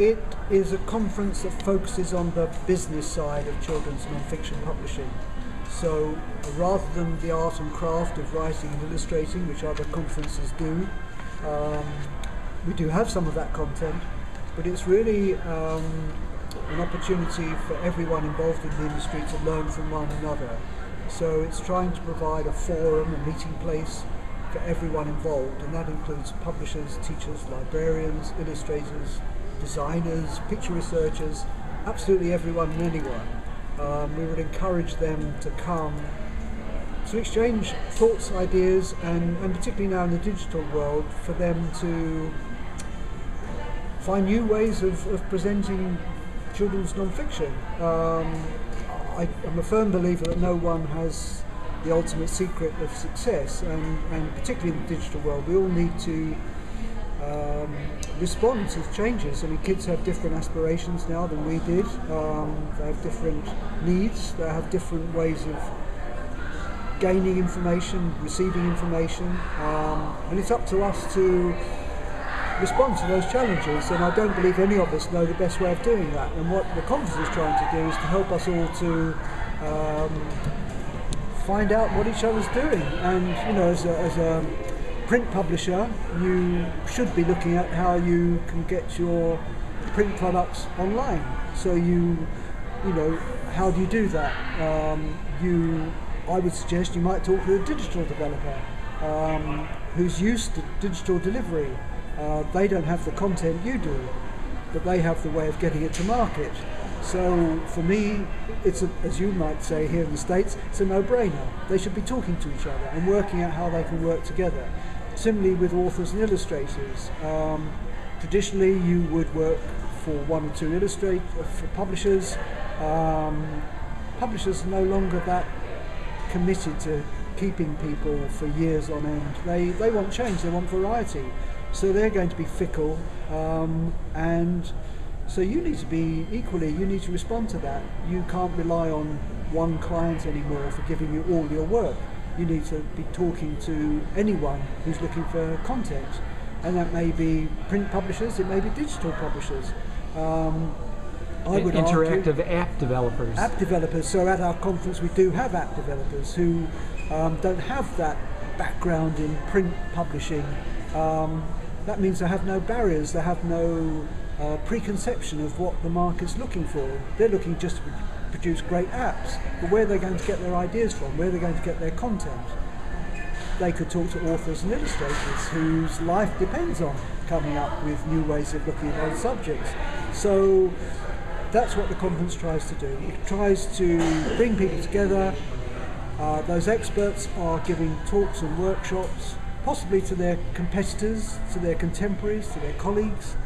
It is a conference that focuses on the business side of children's non-fiction publishing. So rather than the art and craft of writing and illustrating, which other conferences do, um, we do have some of that content, but it's really um, an opportunity for everyone involved in the industry to learn from one another. So it's trying to provide a forum, a meeting place for everyone involved, and that includes publishers, teachers, librarians, illustrators, designers, picture researchers, absolutely everyone and anyone. Um, we would encourage them to come to exchange thoughts, ideas, and, and particularly now in the digital world, for them to find new ways of, of presenting children's non-fiction. Um, I, am a firm believer that no one has the ultimate secret of success, and, and particularly in the digital world, we all need to um, respond to changes. I mean, kids have different aspirations now than we did. Um, they have different needs. They have different ways of gaining information, receiving information, um, and it's up to us to respond to those challenges. And I don't believe any of us know the best way of doing that. And what the conference is trying to do is to help us all to um, find out what each other's doing. And you know, as a, as a print publisher, you should be looking at how you can get your print products online. So you, you know, how do you do that? Um, you, I would suggest you might talk to a digital developer um, who's used to digital delivery. Uh, they don't have the content you do, but they have the way of getting it to market. So for me, it's a, as you might say here in the States, it's a no-brainer. They should be talking to each other and working out how they can work together. Similarly with authors and illustrators. Um, traditionally you would work for one or two illustrators, uh, for publishers. Um, publishers are no longer that committed to keeping people for years on end. They, they want change, they want variety. So they're going to be fickle um, and so you need to be equally, you need to respond to that. You can't rely on one client anymore for giving you all your work. You need to be talking to anyone who's looking for content. And that may be print publishers, it may be digital publishers. Um, I would interactive argue, app developers. App developers. So at our conference, we do have app developers who um, don't have that background in print publishing. Um, that means they have no barriers. They have no uh, preconception of what the market's looking for. They're looking just to produce great apps, but where are they going to get their ideas from? Where are they going to get their content? They could talk to authors and illustrators whose life depends on coming up with new ways of looking at old subjects. So that's what the conference tries to do. It tries to bring people together. Uh, those experts are giving talks and workshops, possibly to their competitors, to their contemporaries, to their colleagues,